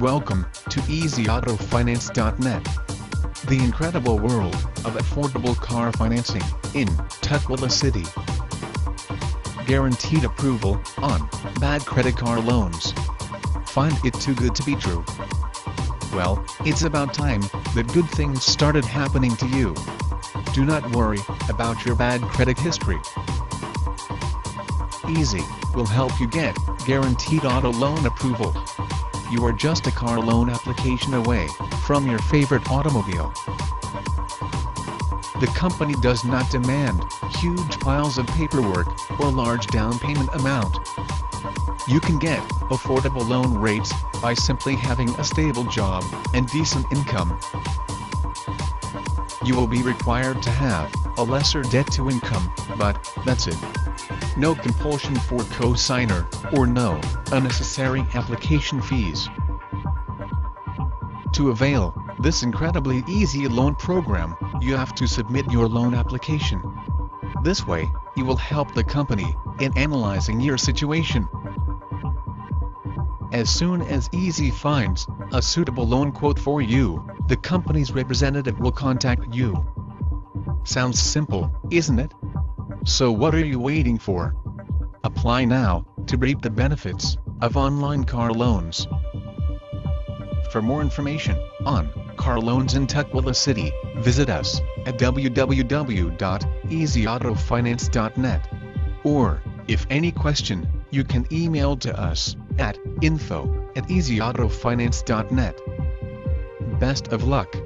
Welcome to EZAutoFinance.net. The incredible world of affordable car financing in Tukwila City. Guaranteed approval on bad credit car loans. Find it too good to be true. Well, it's about time that good things started happening to you. Do not worry about your bad credit history. Easy will help you get guaranteed auto loan approval. You are just a car loan application away from your favorite automobile. The company does not demand huge piles of paperwork or large down payment amount. You can get affordable loan rates by simply having a stable job and decent income. You will be required to have a lesser debt to income, but that's it. No compulsion for co-signer, or no unnecessary application fees. To avail this incredibly easy loan program, you have to submit your loan application. This way, you will help the company in analyzing your situation. As soon as Easy finds a suitable loan quote for you, the company's representative will contact you. Sounds simple, isn't it? So what are you waiting for? Apply now to reap the benefits of online car loans. For more information on car loans in Tukwila City, visit us at www.ezautofinance.net. Or, if any question, you can email to us at info at ezautofinance.net. Best of luck.